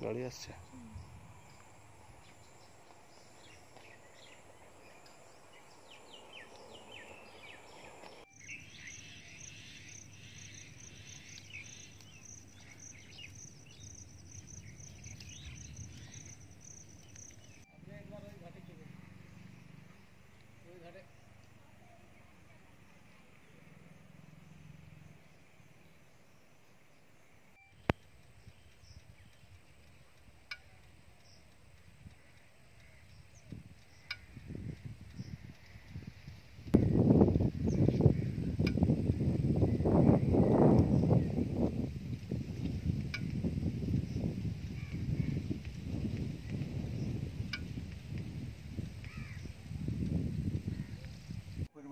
Gloria sea.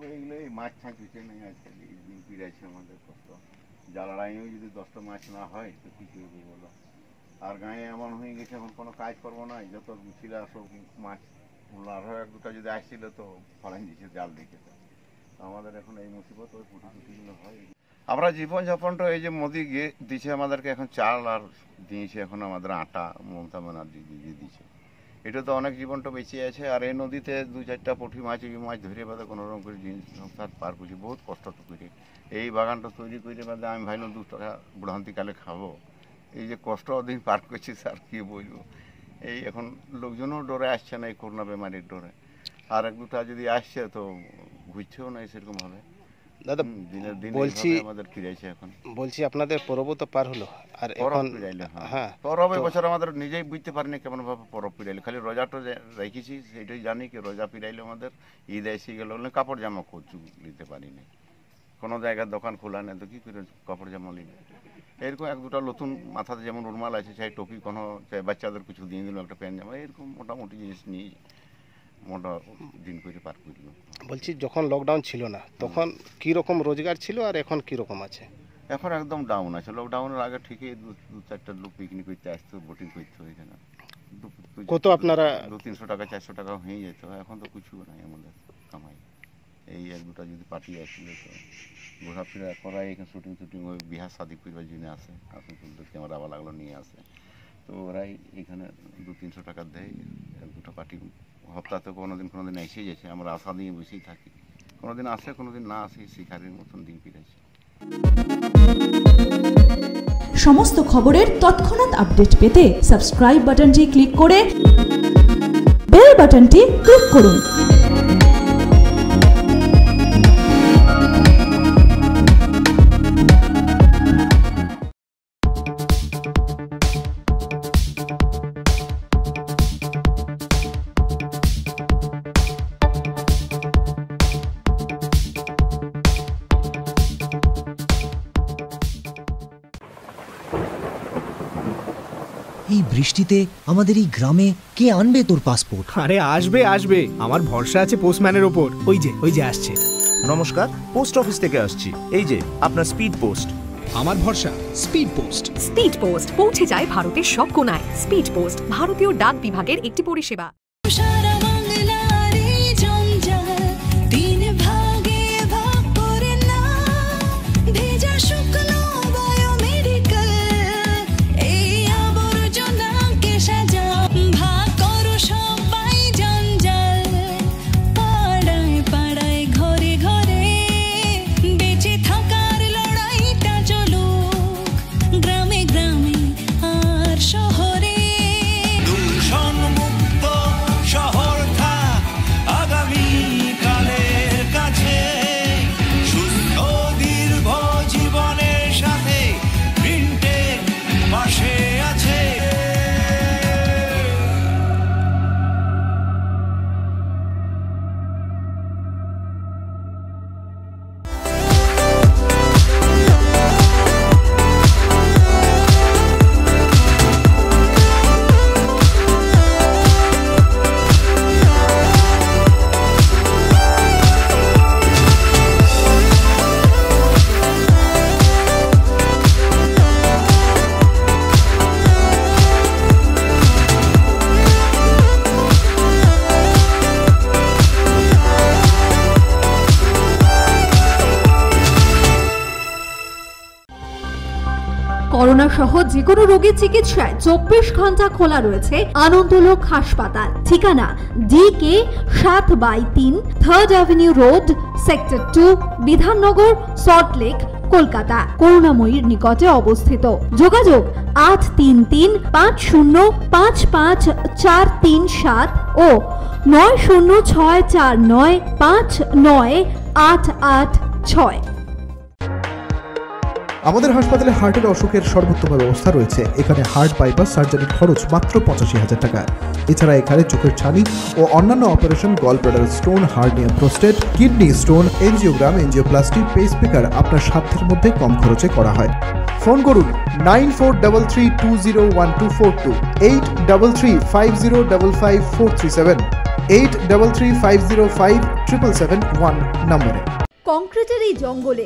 এগুলো এই মাছ দিতে নেই আজকাল দিন পিড়াইছে আমাদের কষ্ট। জ্বালাড়াইও যদি দশটা মাছ না হয়, তো কী করব বলো? আর গায়ে এমন হয়ে গেছে, এখন কোনো কাজ করব না, যত ছিল সব মাছ আরও এক দুটা যদি আসছিল তো ফলাই দিচ্ছে জাল তো আমাদের এখন এই মুসিবত ওই পুটি টুটিগুলো হয়। আমরা জীবনযাপনটা এই যে মোদি দিচ্ছে আমাদেরকে এখন চাল আর দিয়েছে এখন আমাদের আটা মমতা ব্যানার্জি দিয়ে দিচ্ছে এটা তো অনেক জীবনটা বেঁচে আছে, আর এই নদীতে দু চারটা পুঁটি মাছ, এই মাছ ধরে বাদে কোনো রকম করে জিনিস সংসার পার করছি, বহুত কষ্ট করে। এই বাগানটা তৈরি করে বাদে আমি ভাবলাম দু টাকা বুড়ান্তিকালে খাব। এই যে কষ্ট দিন পার করছি, স্যার, কী বলব? এই এখন লোকজনও ডরে আসছে না এই করোনা বেমারির ডরে। আর এক দুটা যদি আসছে তো ঘুরছেও না সেরকমভাবে দাদা বলছি- আমাদের ফিরেছে এখন। বলছি আপনাদের পরবও তো পার হলো আর এখন হ্যাঁ। হ্যাঁ পরব বছর আমাদের নিজেই বুঝতে পারিনি কেমন ভাবে পরব খালি রোজাটা রেখেছি সেটাই জানি কি রোজা আমাদের ঈদ এসে গেল কাপড় জামা কচু নিতে পারিনি। কোনো জায়গার দোকান খোলা নেই তো কী করে কাপড় জামা নিবে? এরকম এক দুটা নতুন মাথাতে যেমন রুমাল আছে চাই টপি কোনো চাই বাচ্চাদের কিছু দিয়ে দিল একটা প্যান্ট জামা এরকম মোটামুটি জিনিস নিয়ে মোটা দিন করে পার করল। বলছি যখন লকডাউন ছিল না তখন কি রকম রোজগার ছিল আর এখন কি রকম আছে? এখন একদম ডাউন আছে। লকডাউনের আগে ঠিকই দু দু চারটা লোক পিকনিক করতে আসতো বোটিং করতে এখানে। দু- দু- কত আপনারা দু তিনশো টাকা চারশো টাকা হয়ে যেত। এখন তো কিছু নাই আমাদের কামাই। এই এক দুটা যদি পার্টি আসছিল তো ঘোরাফেরা করাই এখানে শুটিং টুটিং ওই বিহার শাদি করবার জন্য আসে আসুন কিন্তু ক্যামেরা লাগল নিয়ে আসে। তো ওরাই এখানে দু তিনশো টাকা দেয় এক দুটো পার্টি হপ্তাহতে তো কোনোদিন কোনো দিন এসেই গেছে আমরা আশা নিয়ে বসেই থাকি। কোনো দিন আসে কোনো দিন না আসে শিকারের মতন দিন ফিরেছে সমস্ত খবরের তৎক্ষণাৎ আপডেট পেতে সাবস্ক্রাইব বাটনটি ক্লিক করে বেল বাটনটি ক্লিক করুন। এই বৃষ্টিতে আমাদের এই গ্রামে কে আনবে তোর পাসপোর্ট আরে আসবে আসবে। আমার ভরসা আছে পোস্টম্যানের ওপর। ওই যে ওই যে আসছে। নমস্কার পোস্ট অফিস থেকে আসছি। এই যে আপনার স্পিড পোস্ট আমার ভরসা স্পিড পোস্ট স্পিড পোস্ট পৌঁছে যায় ভারতের সব কোনায়। স্পিড পোস্ট ভারতীয় ডাক বিভাগের একটি পরিষেবা। সহ যে কোনো রোগীর চিকিৎসায় চব্বিশ ঘণ্টা খোলা রয়েছে আনন্দলোক হাসপাতাল। ঠিকানা ডি কে সাত বাই তিন third avenue road sector two Bidhannagar Salt Lake Kolkata, করুণাময়ীর নিকটে অবস্থিত। যোগাযোগ আট তিন তিন পাঁচ শূন্য পাঁচ পাঁচ চার তিন সাত ও নয় শূন্য ছয় চার নয় পাঁচ নয় আট আট ছয়। আমাদের হাসপাতালে হার্টের অসুখের সর্বোত্তম ব্যবস্থা রয়েছে। এখানে হার্ট বাইপাস সার্জারির খরচ মাত্র পঁচাশি হাজার টাকা। এছাড়া এখানে চোখের ছানি ও অন্যান্য operation gall bladder stone hernia prostate kidney stone angiogram angioplasty pacemaker আপনার সাধ্যের মধ্যে কম খরচে করা হয়। ফোন করুন nine four double three two zero one two four two, eight double three five zero double five four three seven, eight double three five zero five triple seven one নম্বরে। কংক্রিটের এই জঙ্গলে